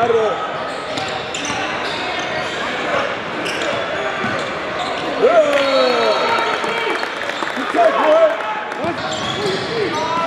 Gallardo. Yeah! You take one.